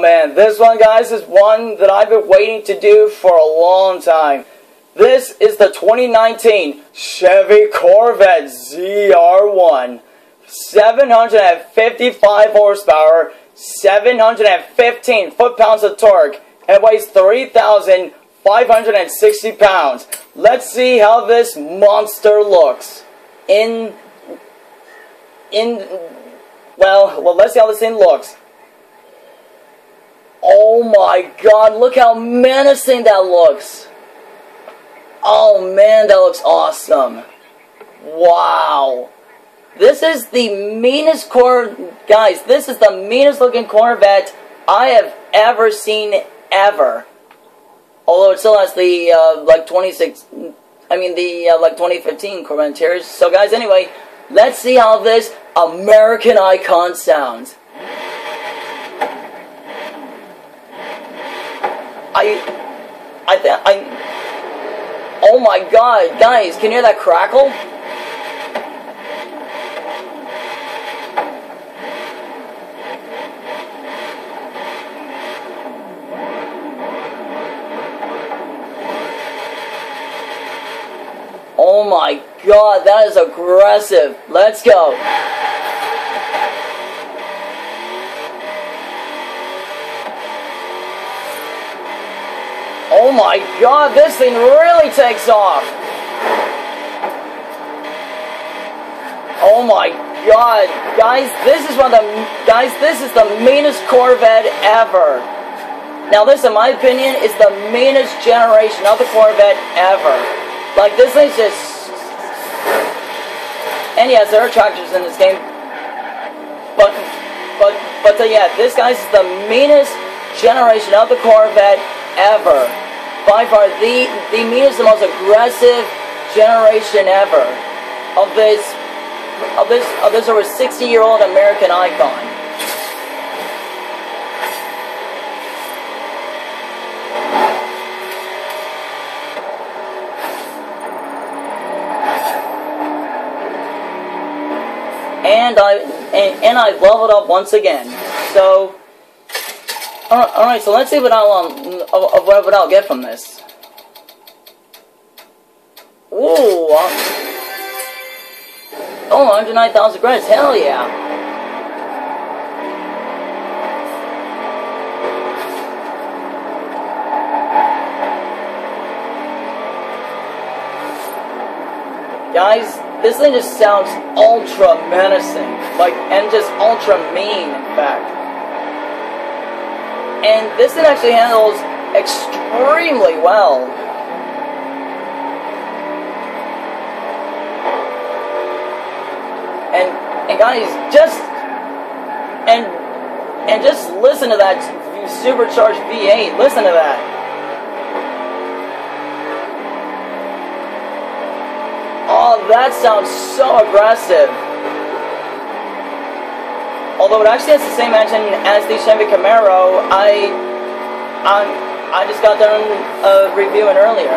Man, this one, guys, is one that I've been waiting to do for a long time. This is the 2019 Chevy Corvette ZR1. 755 horsepower, 715 foot-pounds of torque, and weighs 3,560 pounds. Let's see how this monster looks in, in, well, well, let's see how this thing looks. Oh my god, look how menacing that looks. Oh man, that looks awesome. Wow. This is the meanest Cor... Guys, this is the meanest looking Corvette I have ever seen ever. Although it still has the, uh, like, 26... I mean, the, uh, like, 2015 Corvette interiors. So, guys, anyway, let's see how this American icon sounds. I... I... I... Oh my god, guys, can you hear that crackle? Oh my god, that is aggressive. Let's go. Oh my god, this thing really takes off. Oh my god, guys, this is one of the guys, this is the meanest Corvette ever. Now this, in my opinion, is the meanest generation of the Corvette ever. Like, this thing's just... And yes, there are tractors in this game. But, but, but, uh, yeah, this guy's the meanest generation of the Corvette ever. By far, the, the meanest, the most aggressive generation ever of this, of this, of this over 60-year-old American icon. and I and, and I leveled up once again. So, all right, so let's see what I'll um what I'll get from this. Ooh, uh, oh, 109,000 credits, hell yeah! Guys, this thing just sounds ultra menacing, like, and just ultra mean, in fact. And this thing actually handles extremely well. And and guys, just and and just listen to that supercharged V8. Listen to that. Oh, that sounds so aggressive. Although it actually has the same engine as the Chevy Camaro, I, I, I just got done uh, reviewing earlier.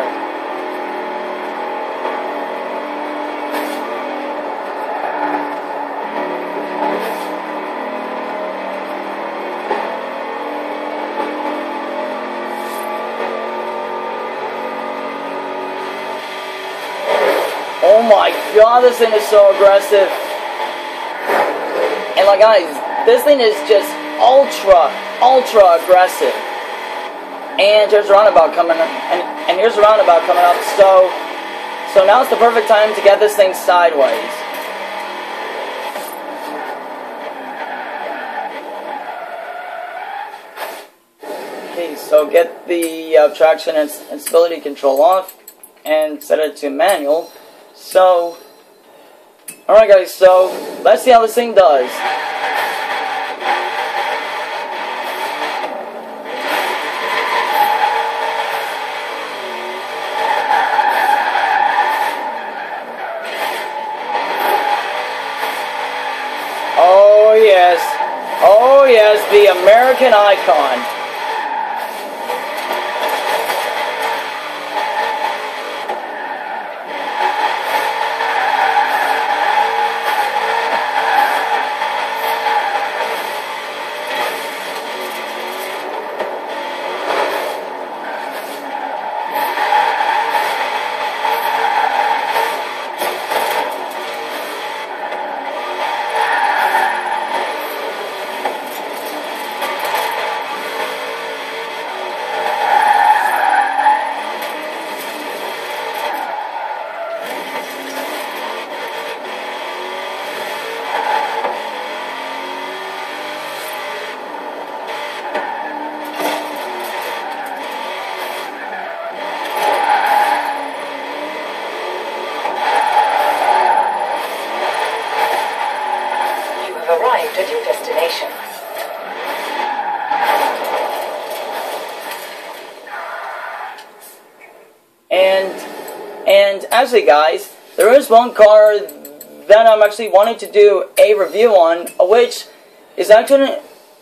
Oh my god, this thing is so aggressive. Like guys, this thing is just ultra, ultra aggressive. And there's a roundabout coming up, and, and here's a roundabout coming up, so so now it's the perfect time to get this thing sideways. Okay, so get the uh, traction and, and stability control off and set it to manual. So, alright guys, so let's see how this thing does. Oh yes, oh yes, the American icon. Actually, guys, there is one car that I'm actually wanting to do a review on, which is actually,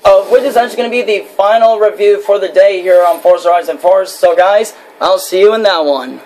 uh, which is actually going to be the final review for the day here on Forza Horizon 4. So, guys, I'll see you in that one.